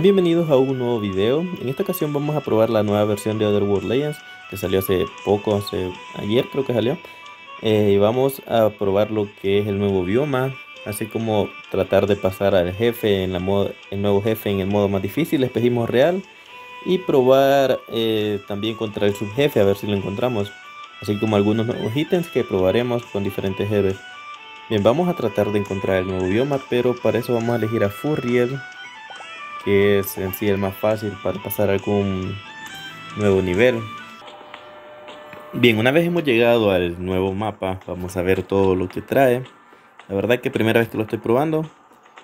Bienvenidos a un nuevo video. En esta ocasión vamos a probar la nueva versión de Otherworld Legends que salió hace poco, hace ayer creo que salió. Eh, y vamos a probar lo que es el nuevo bioma, así como tratar de pasar al jefe en el nuevo jefe en el modo más difícil, espejismo real, y probar eh, también contra el subjefe a ver si lo encontramos, así como algunos nuevos ítems que probaremos con diferentes héroes. Bien, vamos a tratar de encontrar el nuevo bioma, pero para eso vamos a elegir a Furriel, que es en sí el más fácil para pasar algún nuevo nivel. Bien, una vez hemos llegado al nuevo mapa, vamos a ver todo lo que trae. La verdad que primera vez que lo estoy probando.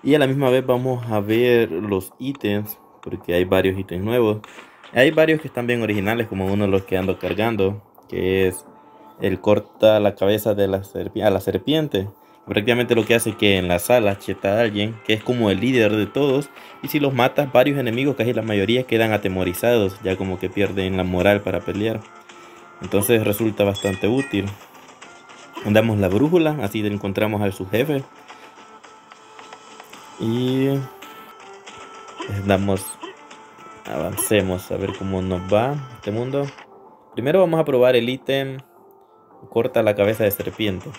Y a la misma vez vamos a ver los ítems, porque hay varios ítems nuevos. Hay varios que están bien originales, como uno de los que ando cargando, que es el corta la cabeza de a la serpiente. Prácticamente lo que hace es que en la sala cheta a alguien que es como el líder de todos y si los matas varios enemigos, casi la mayoría quedan atemorizados, ya como que pierden la moral para pelear. Entonces resulta bastante útil. Damos la brújula, así encontramos a su jefe. Y damos, avancemos a ver cómo nos va este mundo. Primero vamos a probar el ítem corta la cabeza de serpiente.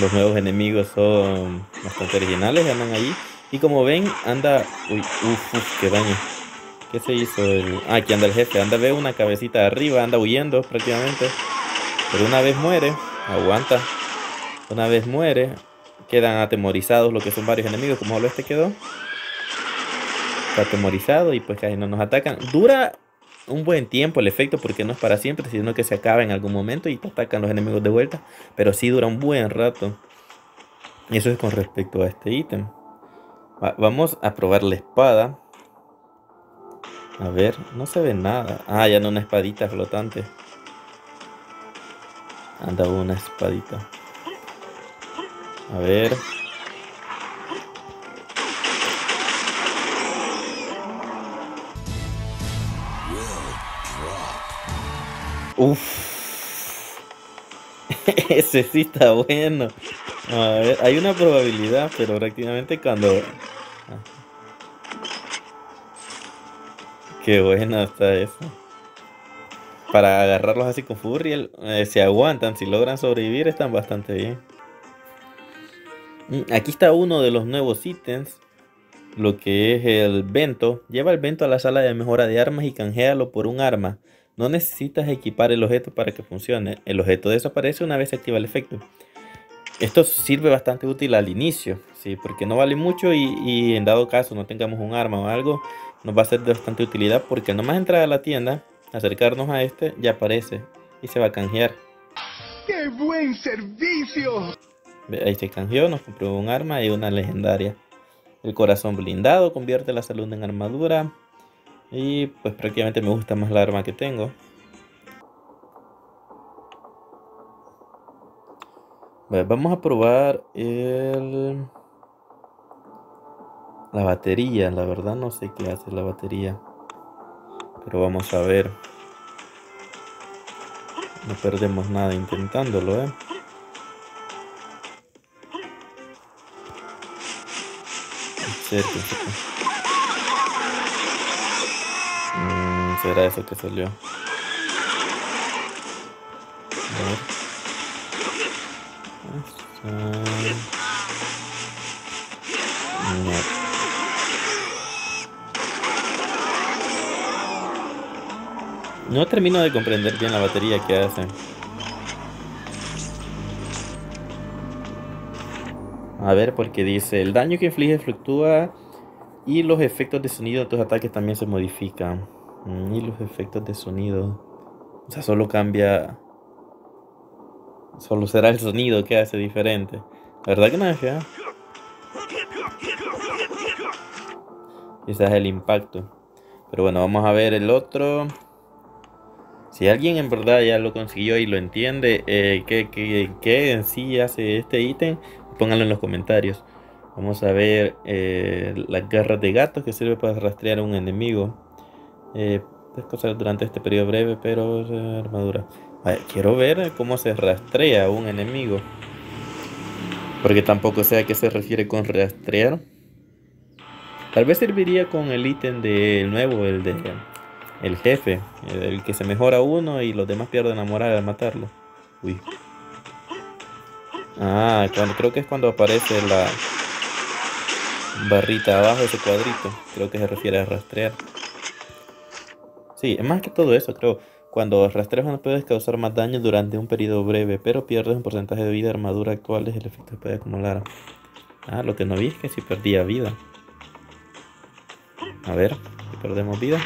Los nuevos enemigos son bastante originales, andan ahí. Y como ven, anda... Uy, uff, uf, qué daño. ¿Qué se hizo? Ah, aquí anda el jefe. Anda, ve una cabecita arriba. Anda huyendo prácticamente. Pero una vez muere, aguanta. Una vez muere, quedan atemorizados lo que son varios enemigos. Como lo este quedó. Está atemorizado y pues casi no nos atacan. Dura un buen tiempo el efecto porque no es para siempre, sino que se acaba en algún momento y te atacan los enemigos de vuelta. Pero sí dura un buen rato. Eso es con respecto a este ítem. vamos a probar la espada. A ver, no se ve nada. Ah, ya no una espadita flotante. Anda una espadita. A ver. Uff. Ese sí está bueno. A ver, hay una probabilidad, pero prácticamente cuando... Qué bueno está eso. Para agarrarlos así con Furriel, eh, se aguantan. Si logran sobrevivir, están bastante bien. Mm, aquí está uno de los nuevos ítems. Lo que es el vento. Lleva el vento a la sala de mejora de armas y canjealo por un arma. No necesitas equipar el objeto para que funcione. El objeto desaparece una vez se activa el efecto. Esto sirve bastante útil al inicio, ¿sí? porque no vale mucho y, en dado caso no tengamos un arma o algo, nos va a ser de bastante utilidad porque nomás entrar a la tienda, acercarnos a este, ya aparece y se va a canjear. ¡Qué buen servicio! Ahí se canjeó, nos compró un arma y una legendaria. El corazón blindado convierte la salud en armadura. Y pues prácticamente me gusta más la arma que tengo. vamos a probar el... La batería, la verdad no sé qué hace la batería. Pero vamos a ver. No perdemos nada intentándolo, ¿eh? Será eso que salió? No termino de comprender bien la batería que hace. A ver, porque dice, el daño que inflige fluctúa y los efectos de sonido de tus ataques también se modifican. Y los efectos de sonido. O sea, solo cambia. Solo será el sonido que hace diferente. La verdad que no es fea. Quizás el impacto. Pero bueno, vamos a ver el otro. Si alguien en verdad ya lo consiguió y lo entiende, eh, ¿qué, en sí hace este ítem? Pónganlo en los comentarios. Vamos a ver eh, las garras de gato que sirve para rastrear a un enemigo. Eh, puedes durante este periodo breve, pero armadura. quiero ver cómo se rastrea un enemigo. Porque tampoco sé a qué se refiere con rastrear. Tal vez serviría con el ítem del nuevo, el de el jefe, el que se mejora uno y los demás pierden la moral al matarlo. Uy. Ah, creo que es cuando aparece la barrita abajo de ese cuadrito. Creo que se refiere a rastrear. Sí, más que todo eso, creo. Cuando rastreas no puedes causar más daño durante un periodo breve, pero pierdes un porcentaje de vida armadura actual es el efecto que puede acumular. Ah, lo que no vi es que si perdía vida. A ver, si perdemos vida.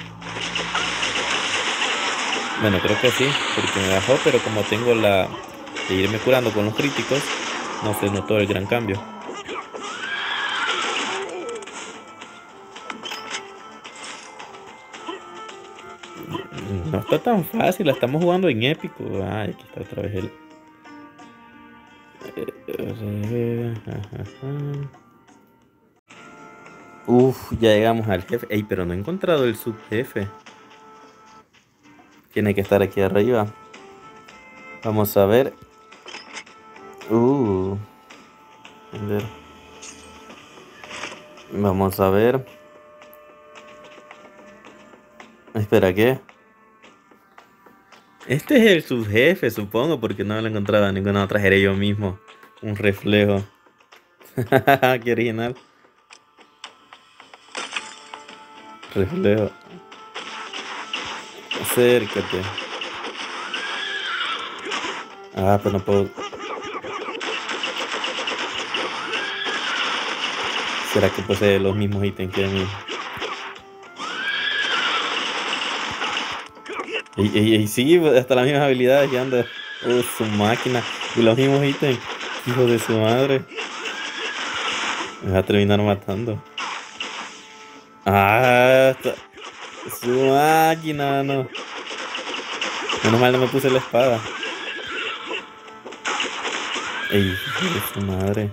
Bueno, creo que sí, porque me bajó, pero como tengo la de irme curando con los críticos, no se notó el gran cambio. No está tan fácil, la estamos jugando en épico. Ay, aquí está otra vez el. Uf, ya llegamos al jefe. Ey, pero no he encontrado el subjefe. Tiene que estar aquí arriba. Vamos a ver. Uh. Vamos a ver. Espera, ¿qué? Este es el subjefe, supongo, porque no lo he encontrado en ninguna otra. Seré yo mismo. Un reflejo. Qué original. Reflejo. Acércate. Ah, pues no puedo. ¿Será que posee los mismos ítems que a mí? Y, y, sí, hasta las mismas habilidades que anda. Uh, su máquina. Y los mismos ítems. Hijo de su madre. Me va a terminar matando. Ah, su máquina, no. Menos mal no me puse la espada. Ey, hijo de su madre.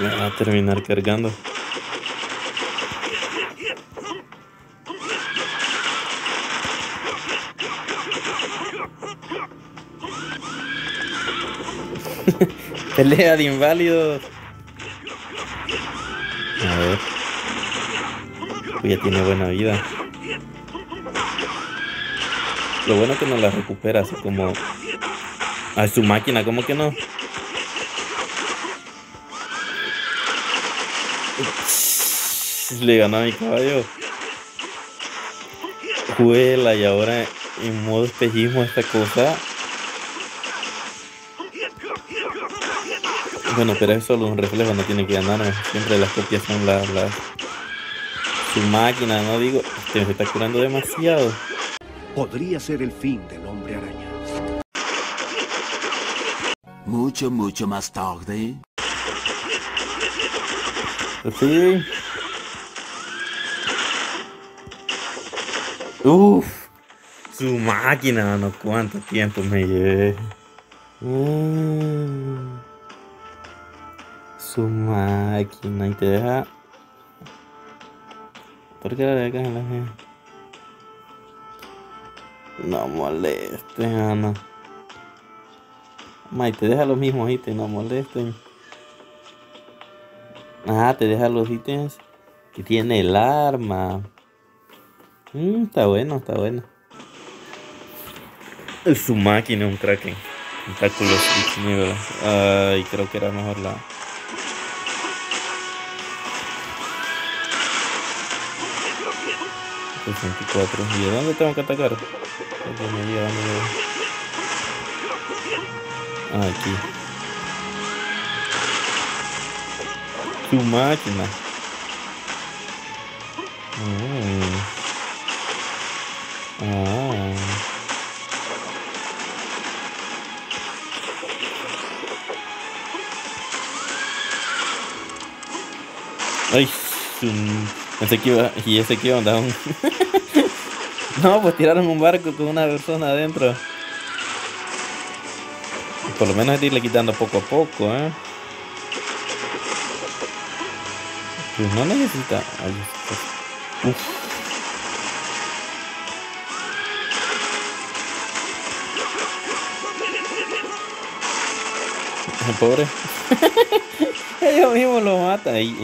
Me va a terminar cargando. Pelea de inválidos. A ver. ya tiene buena vida. Lo bueno es que no la recupera así como... A su máquina, ¿cómo que no? Le ganó a mi caballo. Juela y ahora en modo espejismo esta cosa Bueno, pero es solo un reflejo, no tiene que ganarme. Siempre las copias son las... Su máquina, no digo, este se está curando demasiado. Podría ser el fin del hombre araña. Mucho, mucho más tarde. Sí. Uf, su máquina, no cuánto tiempo me llevé. Mm su máquina y te deja. ¿Por qué la dejas en la gente? No molestes, Ana. y te deja los mismos ítems, no molesten. Ah, te deja los ítems que tiene el arma. Mm, está bueno, está bueno. Es su máquina, un kraken. Tentáculos Ay, creo que era mejor la. 64. ¿Y de dónde tengo que atacar? me lleva, Ah, aquí. Tu máquina. Oh. Ah. Ay, Pensé que iba, y ese que onda un... no, pues tiraron un barco con una persona adentro. Por lo menos irle quitando poco a poco, ¿eh? Pues no necesita... Ay, pobre. Ellos mismos lo matan. Ey,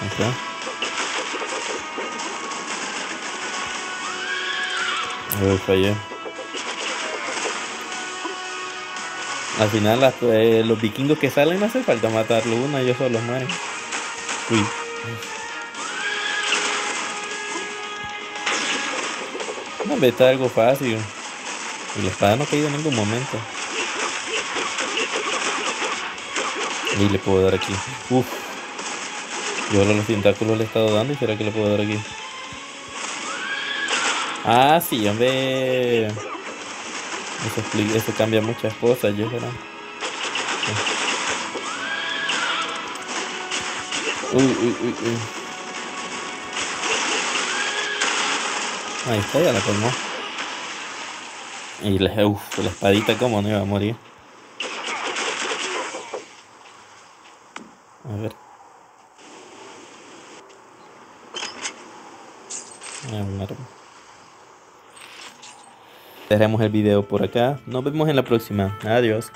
Acá. A ver, fallé. Al final eh, los vikingos que salen no hace falta matarlo uno, ellos solo mueren. Uy. No, hombre, está algo fácil. Y la espada no ha caído en ningún momento. Y le puedo dar aquí. Uf. Yo ahora los tentáculos le he estado dando y será que le puedo dar aquí. Ah, sí, hombre. Eso, eso cambia muchas cosas, yo creo. Uy, uy, uy, uy. Ahí está, ya la colmó. Y la, uf, la espadita como no iba a morir. A ver. Ah. Dejaremos el video por acá. Nos vemos en la próxima. Adiós.